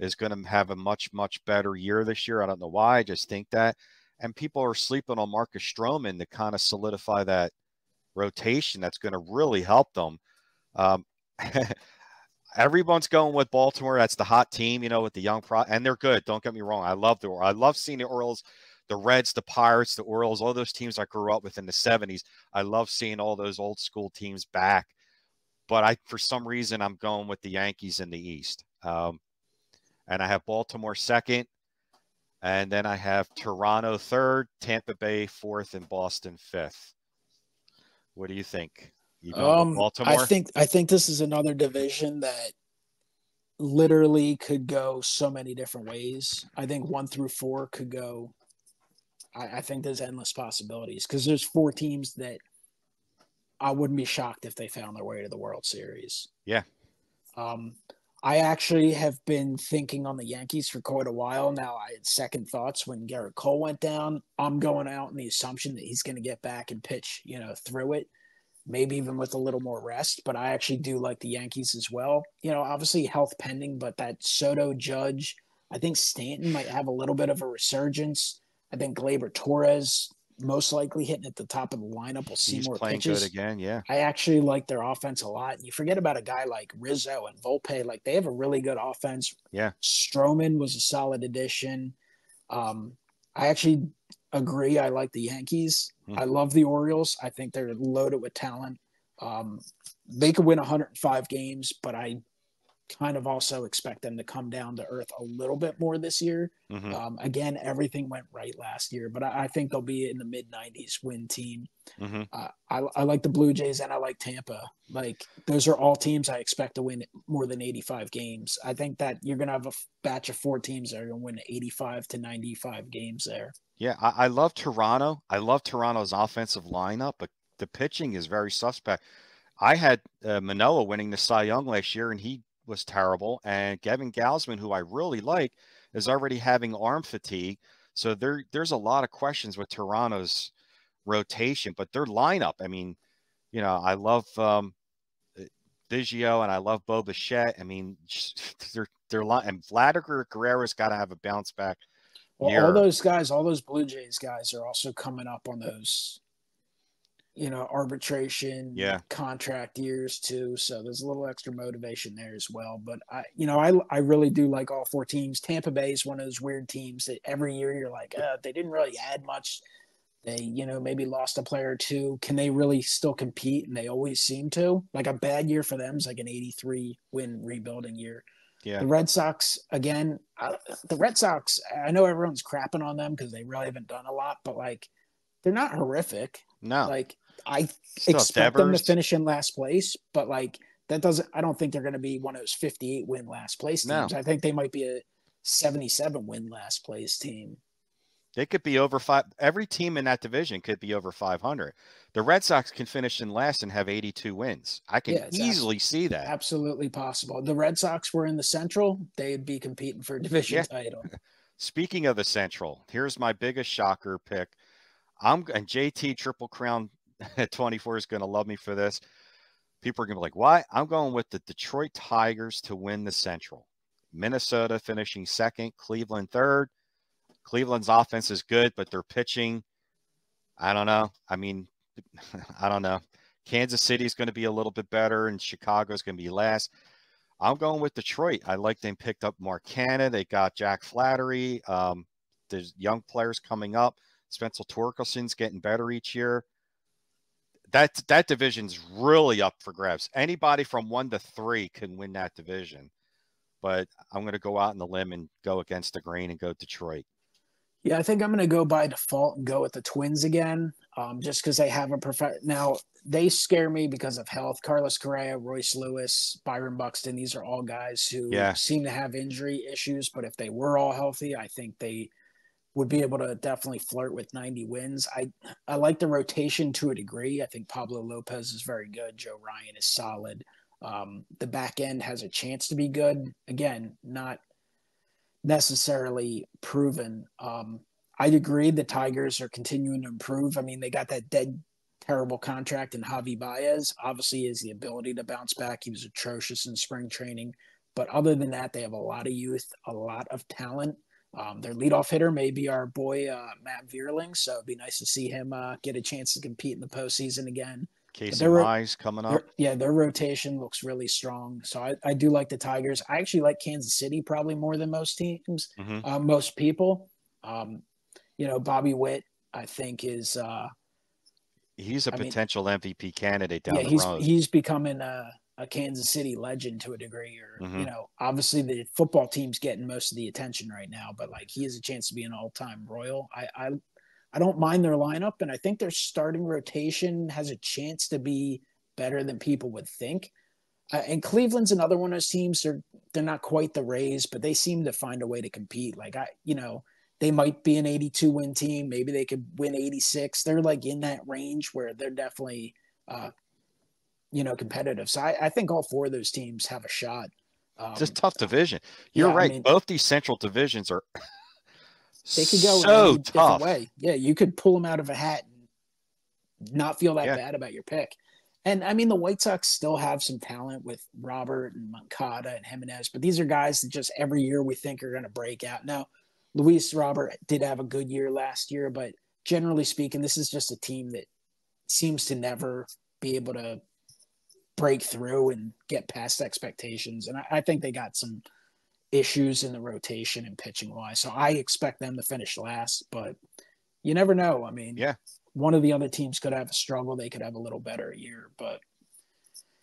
is going to have a much, much better year this year. I don't know why. I just think that. And people are sleeping on Marcus Stroman to kind of solidify that rotation that's going to really help them. Um, everyone's going with Baltimore. That's the hot team, you know, with the young pro, and they're good. Don't get me wrong. I love the I love seeing the Orioles, the Reds, the Pirates, the Orioles, all those teams I grew up with in the '70s. I love seeing all those old school teams back. But I, for some reason, I'm going with the Yankees in the East, um, and I have Baltimore second, and then I have Toronto third, Tampa Bay fourth, and Boston fifth. What do you think? Um, Baltimore? I think I think this is another division that literally could go so many different ways. I think one through four could go. I, I think there's endless possibilities because there's four teams that I wouldn't be shocked if they found their way to the World Series. Yeah. Um, I actually have been thinking on the Yankees for quite a while now. I had second thoughts when Gerrit Cole went down. I'm going out in the assumption that he's going to get back and pitch, you know, through it maybe even with a little more rest. But I actually do like the Yankees as well. You know, obviously health pending, but that Soto Judge, I think Stanton might have a little bit of a resurgence. I think Gleyber Torres most likely hitting at the top of the lineup. We'll see He's more playing pitches. good again. Yeah, I actually like their offense a lot. You forget about a guy like Rizzo and Volpe; like they have a really good offense. Yeah, Stroman was a solid addition. Um, I actually agree. I like the Yankees. Mm-hmm. I love the Orioles. I think they're loaded with talent. Um, they could win 105 games, but I kind of also expect them to come down to earth a little bit more this year. Mm-hmm. Um, again, everything went right last year, but I, I think they'll be in the mid 90s win team. Mm-hmm. Uh, I, I, like the Blue Jays and I like Tampa. Like those are all teams I expect to win more than 85 games. I think that you're going to have a batch of four teams that are going to win 85 to 95 games there. Yeah, I, I love Toronto. I love Toronto's offensive lineup, but the pitching is very suspect. I had uh, Manoah winning the Cy Young last year, and he was terrible. And Kevin Gausman, who I really like, is already having arm fatigue. So there, there's a lot of questions with Toronto's rotation, but their lineup. I mean, you know, I love um, Biggio and I love Bo Bichette. I mean, they're they're and Vladimir Guerrero's got to have a bounce back. Well, all those guys, all those Blue Jays guys are also coming up on those, you know, arbitration, Yeah. contract years too. So there's a little extra motivation there as well. But I, you know, I I really do like all four teams. Tampa Bay is one of those weird teams that every year you're like, uh, they didn't really add much. They, you know, maybe lost a player or two. Can they really still compete? And they always seem to. Like a bad year for them is like an 83 win rebuilding year. Yeah. The Red Sox, again, uh, the Red Sox, I know everyone's crapping on them because they really haven't done a lot, but like they're not horrific. No, Like I expect them to finish in last place, but like that doesn't, I don't think they're going to be one of those 58 win last place No. teams. I think they might be a 77 win last place team. they could be over five. Every team in that division could be over 500. The Red Sox can finish in last and have 82 wins. I can Yeah, easily see that. Absolutely possible. The Red Sox were in the Central, they'd be competing for a division Yeah. title. Speaking of the Central, here's my biggest shocker pick. I'm and JT Triple Crown 24 is going to love me for this. People are going to be like, "Why?" I'm going with the Detroit Tigers to win the Central. Minnesota finishing second, Cleveland third. Cleveland's offense is good, but they're pitching, I don't know. I mean, I don't know. Kansas City is going to be a little bit better, and Chicago is going to be last. I'm going with Detroit. I like them picked up Mark. They got Jack Flaherty. Um, there's young players coming up. Spencer Torkelson's getting better each year. That that division's really up for grabs. Anybody from one to three can win that division. But I'm going to go out on the limb and go against the grain and go Detroit. Yeah, I think I'm going to go by default and go with the Twins again, um, just because they have a perfect. Now they scare me because of health. Carlos Correa, Royce Lewis, Byron Buxton. These are all guys who Yeah. seem to have injury issues. But if they were all healthy, I think they would be able to definitely flirt with 90 wins. I I like the rotation to a degree. I think Pablo Lopez is very good. Joe Ryan is solid. Um, the back end has a chance to be good. Again, not necessarily proven. Um, I'd agree the Tigers are continuing to improve. I mean, they got that dead terrible contract in Javi Baez. Obviously, has the ability to bounce back. He was atrocious in spring training. But other than that, they have a lot of youth, a lot of talent. Um, their leadoff hitter may be our boy uh, Matt Vierling, so it'd be nice to see him uh, get a chance to compete in the postseason again. Casey Mize coming up. Their- yeah, their rotation looks really strong. So I, I do like the Tigers. I actually like Kansas City probably more than most teams, Mhm. uh, most people. Um, you know, Bobby Witt, I think is uh, He's a I mean- potential MVP candidate down yeah the he's road. he's becoming a, a Kansas City legend to a degree. Or you Mhm. know, obviously the football team's getting most of the attention right now, but like he has a chance to be an all time Royal. I, I I don't mind their lineup, and I think their starting rotation has a chance to be better than people would think. Uh, and Cleveland's another one of those teams. They're they're not quite the Rays, but they seem to find a way to compete. Like I, you know, they might be an 82 win team. Maybe they could win 86. They're like in that range where they're definitely, uh, you know, competitive. So I, I think all four of those teams have a shot. Um, It's a tough division. You're yeah, I right. mean- Both these central divisions are they could go so tough. way. Yeah, you could pull them out of a hat and not feel that Yeah. bad about your pick. And I mean, the White Sox still have some talent with Robert and Moncada and Jimenez, but these are guys that just every year we think are going to break out. Now, Luis Robert did have a good year last year, but generally speaking, this is just a team that seems to never be able to break through and get past expectations. And I, I think they got some issues in the rotation and pitching wise. So I expect them to finish last, but you never know. I mean, Yeah. one of the other teams could have a struggle. They could have a little better year, but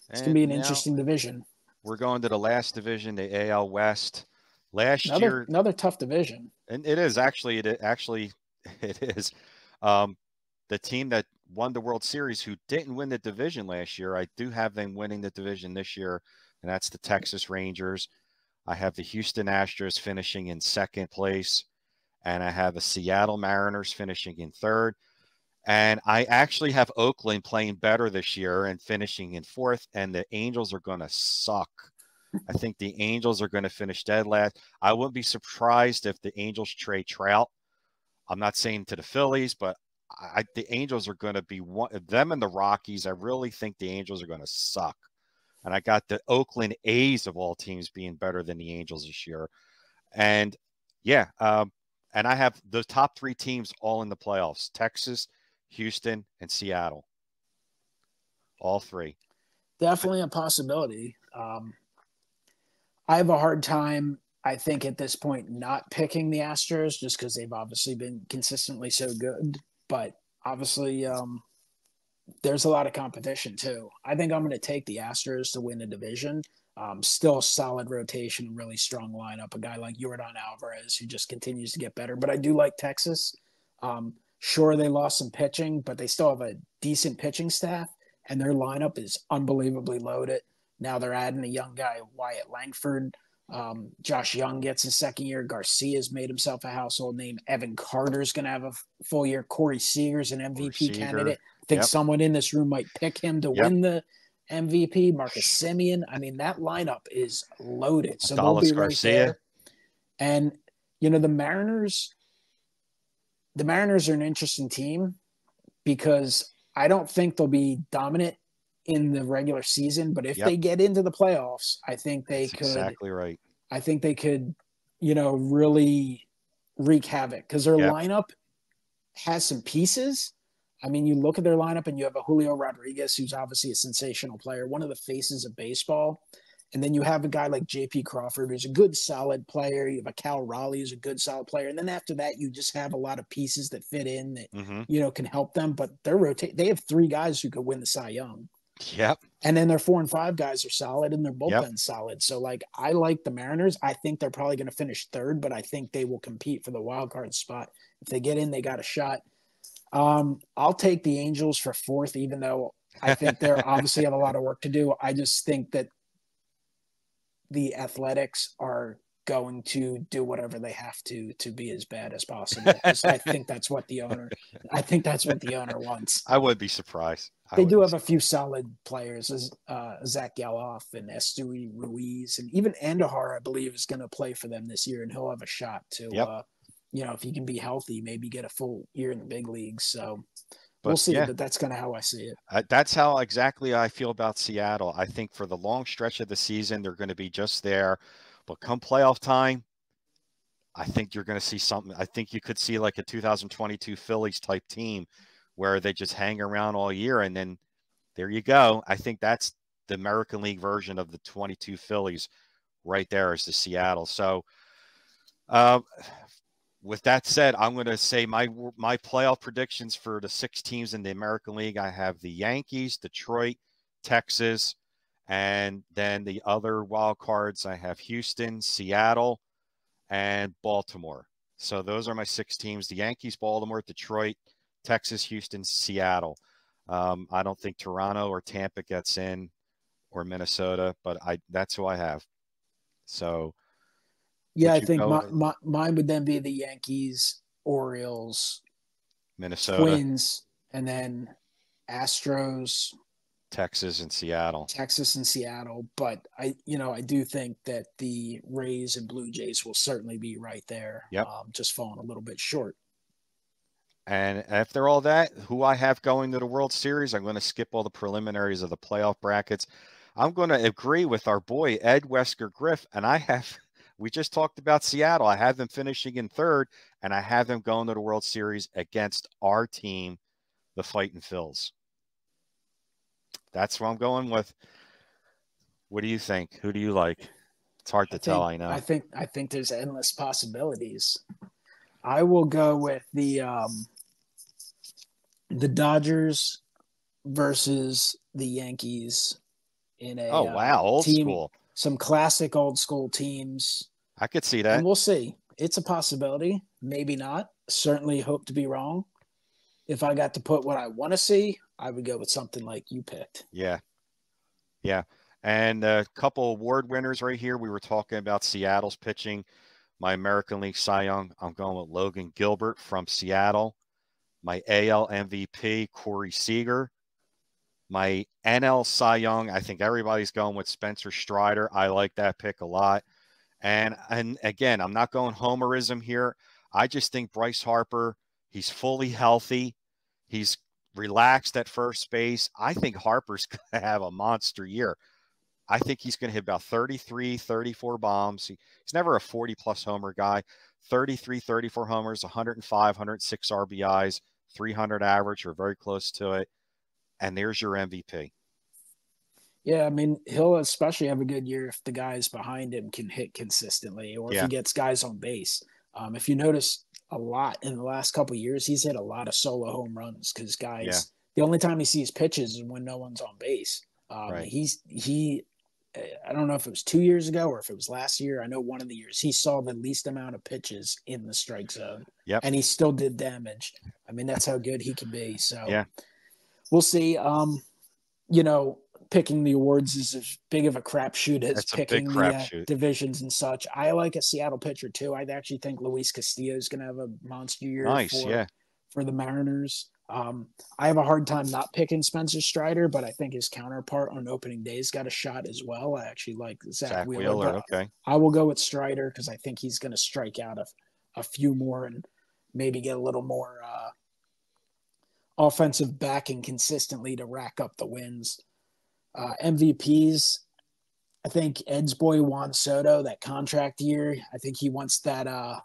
it's going to be an interesting division. We're going to the last division, the AL West. Last Another, year, another tough division. and it is actually it actually it is um, the team that won the World Series who didn't win the division last year. I do have them winning the division this year, and that's the Texas Rangers. I have the Houston Astros finishing in second place, and I have the Seattle Mariners finishing in third. And I actually have Oakland playing better this year and finishing in fourth, and the Angels are going to suck. I think the Angels are going to finish dead last. I wouldn't be surprised if the Angels trade Trout. I'm not saying to the Phillies, but I, the Angels are going to be one them and the Rockies. I really think the Angels are going to suck. and I got the Oakland A's of all teams being better than the Angels this year. And yeah, um, and I have the top three teams all in the playoffs: Texas, Houston, and Seattle. All three. Definitely a possibility. Um, I have a hard time, I think, at this point, not picking the Astros just because they've obviously been consistently so good. But obviously, um, there's a lot of competition too. I think I'm going to take the Astros to win the division. Um, still solid rotation, really strong lineup. A guy like Yordan Alvarez who just continues to get better. But I do like Texas. Um, sure, they lost some pitching, but they still have a decent pitching staff, and their lineup is unbelievably loaded. Now they're adding a young guy, Wyatt Langford. Um, Josh Jung gets his second year. Garcia's made himself a household name. Evan Carter's going to have a full year. Corey Seager's an MVP Seager. candidate. I think Yep. someone in this room might pick him to Yep. win the MVP. Marcus Semien. I mean, that lineup is loaded. So they'll Adolis be right Garcia. there. And you know the Mariners. The Mariners are an interesting team because I don't think they'll be dominant in the regular season, but if Yep. they get into the playoffs, I think they That's could. exactly right. I think they could, you know, really wreak havoc because their Yep. lineup has some pieces. I mean, you look at their lineup and you have a Julio Rodriguez, who's obviously a sensational player, one of the faces of baseball. And then you have a guy like JP Crawford, who's a good, solid player. You have a Cal Raleigh, who's a good, solid player. And then after that, you just have a lot of pieces that fit in that, hmm you know, can help them. But they're rotate. They have three guys who could win the Cy Young. Yep. And then their four and five guys are solid and their bullpen's solid. So like I like the Mariners. I think they're probably going to finish third, but I think they will compete for the wild card spot. If they get in, they got a shot. Um, I'll take the Angels for fourth, even though I think they're obviously have a lot of work to do. I just think that the Athletics are going to do whatever they have to to be as bad as possible. I think that's what the owner. I think that's what the owner wants I would be surprised. They do have a few solid players, as uh, Zack Gelof and Esteury Ruiz, and even Andujar, I believe, is going to play for them this year, and he'll have a shot to, Yep. uh, you know, if he can be healthy, maybe get a full year in the big leagues. So we'll see, yeah. but that's kind of how I see it. Uh, that's how exactly I feel about Seattle. I think for the long stretch of the season, they're going to be just there. But come playoff time, I think you're going to see something. I think you could see like a 2022 Phillies type team where they just hang around all year and then there you go. I think that's the American League version of the 22 Phillies right there is the Seattle. So, uh, with that said, I'm going to say my my playoff predictions for the six teams in the American League. I have the Yankees, Detroit, Texas, and then the other wild cards. I have Houston, Seattle, and Baltimore. So those are my six teams: the Yankees, Baltimore, Detroit, Texas, Houston, Seattle. Um, I don't think Toronto or Tampa gets in, or Minnesota, but I that's who I have. So Yeah, I think my, my, mine would then be the Yankees, Orioles, Minnesota, Twins, and then Astros, Texas, and Seattle. Texas, and Seattle. But I, you know, I do think that the Rays and Blue Jays will certainly be right there. Yep. Um, just falling a little bit short. And after all that, who I have going to the World Series, I'm going to skip all the preliminaries of the playoff brackets. I'm going to agree with our boy Ed Wesker Griff, and I have. We just talked about Seattle. I have them finishing in third, and I have them going to the World Series against our team, the Fighting Phils. That's what I'm going with. What do you think? Who do you like? It's hard to I tell. think, I know. I think I think there's endless possibilities. I will go with the um, the Dodgers versus the Yankees in a oh uh, wow, old team- school. some classic old school teams, I could see that. and we'll see. It's a possibility, maybe not. Certainly hope to be wrong. If I got to put what I want to see, I would go with something like you picked. Yeah. Yeah. And a couple award winners right here. We were talking about Seattle's pitching. My American League Cy Young, I'm going with Logan Gilbert from Seattle. My AL MVP, Corey Seager. My NL Cy Young, I think everybody's going with Spencer Strider. I like that pick a lot. And and again, I'm not going homerism here. I just think Bryce Harper, he's fully healthy. He's relaxed at first base. I think Harper's going to have a monster year. I think he's going to hit about 33, 34 bombs. He, he's never a 40 plus homer guy. 33, 34 homers, 105, 106 RBIs, 300 average or very close to it. And there's your MVP. Yeah, I mean, he'll especially have a good year if the guys behind him can hit consistently or if he gets guys on base. Um, if you notice a lot in the last couple of years, he's hit a lot of solo home runs because guys, Yeah. the only time he sees pitches is when no one's on base. Um, Right. He's he, I don't know if it was two years ago or if it was last year. I know one of the years he saw the least amount of pitches in the strike zone. Yep. and he still did damage. I mean, that's how good he can be. So Yeah. we'll see. Um, you know, picking the awards is as big of a crapshoot as big picking the uh, divisions and such. I like a Seattle pitcher too. I actually think Luis Castillo is going to have a monster year. Nice. for, Yeah. for the Mariners. Um, I have a hard time not picking Spencer Strider, but I think his counterpart on opening days got a shot as well. I actually like Zack, Zack Wheeler. Wheeler. Okay. I will go with Strider because I think he's going to strike out a, a few more and maybe get a little more uh, offensive backing consistently to rack up the wins. Uh, MVPs, I think Ed's boy Juan Soto, that contract year, I think he wants that uh,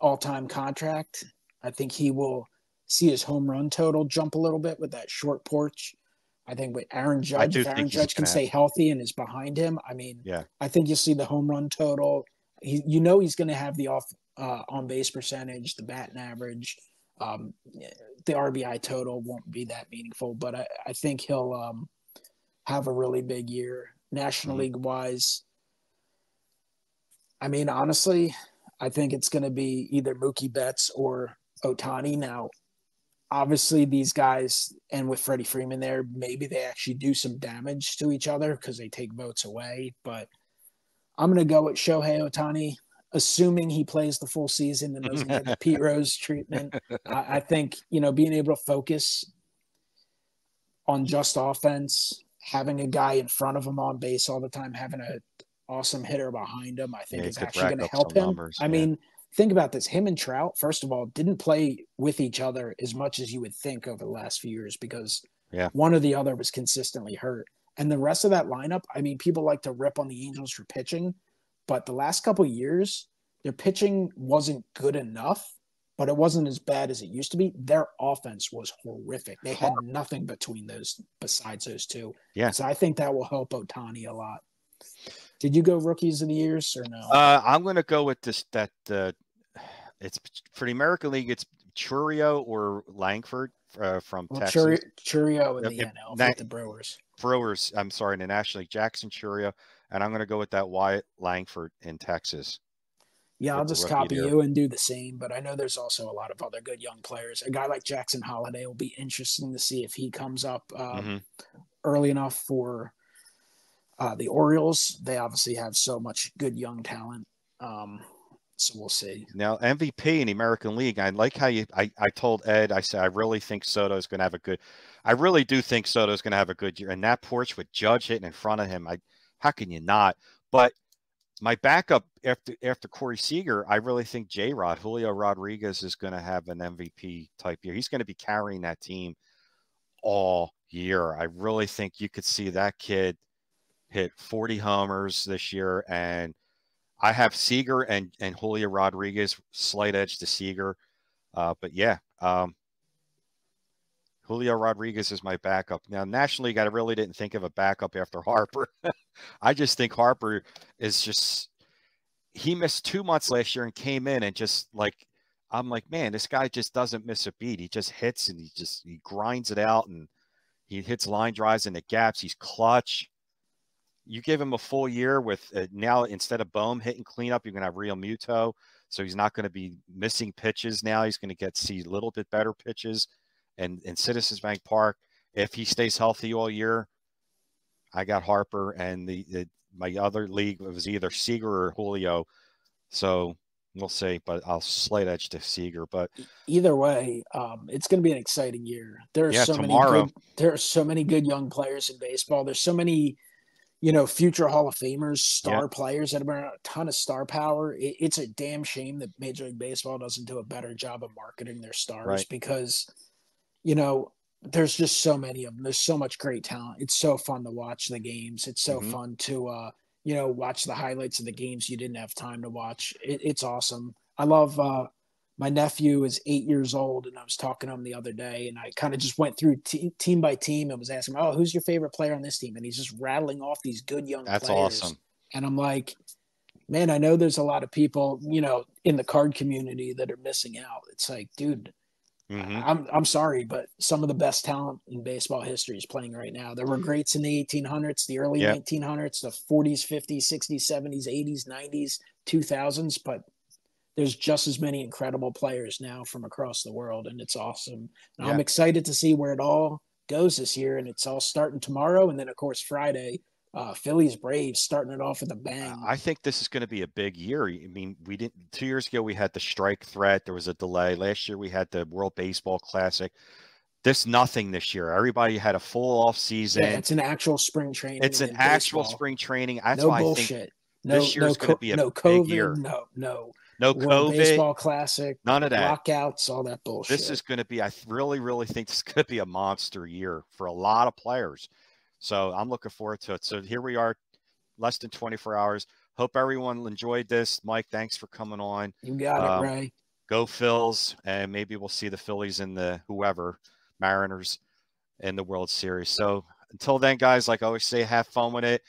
all time contract. I think he will see his home run total jump a little bit with that short porch. I think with Aaron Judge, if Aaron Judge can stay healthy and is behind him, I mean, Yeah. I think you'll see the home run total. He, you know, he's going to have the off uh, on base percentage, the batting average. Um, the RBI total won't be that meaningful, but I, I think he'll um, have a really big year. National Mhm. League wise, I mean, honestly, I think it's going to be either Mookie Betts or Ohtani. Now, obviously, these guys, and with Freddie Freeman there, maybe they actually do some damage to each other because they take votes away. But I'm going to go with Shohei Ohtani, assuming he plays the full season and doesn't get the Pete Rose treatment. I, I think, you know, being able to focus on just offense, having a guy in front of him on base all the time, having a awesome hitter behind him, I think Yeah, is actually going to help him. numbers, I yeah. mean, think about this. Him and Trout, first of all, didn't play with each other as much as you would think over the last few years because Yeah. one or the other was consistently hurt. And the rest of that lineup, I mean, people like to rip on the Angels for pitching, but the last couple years, their pitching wasn't good enough, but it wasn't as bad as it used to be. Their offense was horrific. They had nothing between those besides those two. Yeah. So I think that will help Ohtani a lot. Did you go rookies of the years or no? Uh, I'm going to go with this. That uh, it's for the American League. It's Chourio or Langford uh, from well, Texas. Churi- Chourio in the. NL with the Brewers. Brewers. I'm sorry, in the National League. Jackson Chourio, and I'm going to go with that Wyatt Langford in Texas. Yeah, I'll just copy you and do the same. But I know there's also a lot of other good young players. A guy like Jackson Holliday will be interesting to see if he comes up um, Mhm. early enough for uh, the Orioles. They obviously have so much good young talent. Um, so we'll see. Now MVP in the American League. I like how you. I, I told Ed. I said I really think Soto is going to have a good. I really do think Soto is going to have a good year. And that porch with Judge hitting in front of him. I how can you not? But my backup after after Corey Seager, I really think J Rod Julio Rodriguez is going to have an MVP type year. He's going to be carrying that team all year. I really think you could see that kid hit 40 homers this year and I have Seager and and Julio Rodriguez slight edge to Seager, uh, but yeah, um, Julio Rodriguez is my backup. Now, National League, I really didn't think of a backup after Harper. I just think Harper is just he missed two months last year and came in and just like I'm like, man, this guy just doesn't miss a beat. He just hits and he just he grinds it out and he hits line drives in the gaps. He's clutch you give him a full year with uh, now instead of Bohm hitting cleanup, you're going to have Realmuto. So he's not going to be missing pitches now. He's going to get see a little bit better pitches. And in Citizens Bank Park, if he stays healthy all year, I got Harper and the, the my other league was either Seager or Julio. So we'll see, but I'll slight edge to Seager. But Either way, um, it's going to be an exciting year. There are Yeah, so tomorrow. many good, there are so many good young players in baseball. There's so many, you know, future Hall of Famers, star players that have been a ton of star power. It, it's a damn shame that Major League Baseball doesn't do a better job of marketing their stars Right. because, you know, there's just so many of them. There's so much great talent. It's so fun to watch the games. It's so Mhm. fun to uh, you know watch the highlights of the games you didn't have time to watch. It, it's awesome. I love. Uh, my nephew is eight years old, and I was talking to him the other day, and I kind of just went through te- team by team and was asking, him, "Oh, who's your favorite player on this team?" And he's just rattling off these good young That's players. awesome. And I'm like, man, I know there's a lot of people, you know, in the card community that are missing out. It's like, dude, Mhm. I'm I'm sorry, but some of the best talent in baseball history is playing right now. There were greats in the 1800s, the early Yep. 1900s, the 40s, 50s, 60s, 70s, 80s, 90s, 2000s, but there's just as many incredible players now from across the world, and it's awesome. And I'm excited to see where it all goes this year, and it's all starting tomorrow, and then of course Friday, uh, Phillies Braves starting it off with a bang. I think this is going to be a big year. I mean, we didn't two years ago we had the strike threat. There was a delay. Last year we had the World Baseball Classic. This nothing this year. Everybody had a full off season. yeah, it's an actual spring training. it's an actual baseball. spring training. That's no why I bullshit. think no, this no, year's gonna be a no big COVID, year. no, no, no World COVID, Baseball Classic, none of that. lockouts, all that bullshit. This is going to be. I really, really think this could be a monster year for a lot of players. So I'm looking forward to it. So here we are, less than 24 hours. Hope everyone enjoyed this. Mike, thanks for coming on. you got um, it, Ray. go Phils, and maybe we'll see the Phillies in the whoever Mariners in the World Series. So until then, guys, like I always say, have fun with it.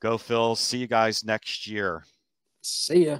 Go Phils. See you guys next year. See ya.